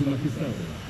sulla chiesa.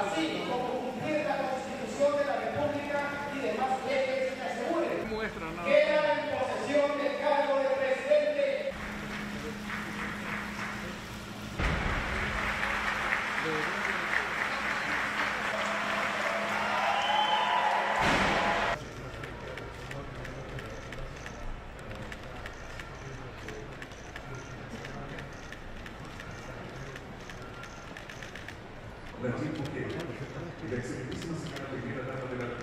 así como cumplir la Constitución de la República y demás leyes Brasil, porque? Deve ser difícil você ficar na primeira da bandeira